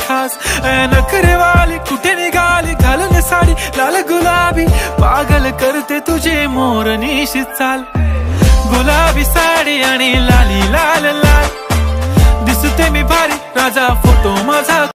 खास. नखरेवाली कुठे निघाली? घालून साडी लाल गुलाबी. पागल करते तुझे मोर निशी चाल. गुलाबी साडी आणि लाली लाल लाल. दिसते मी भारी राजा फोटो माझा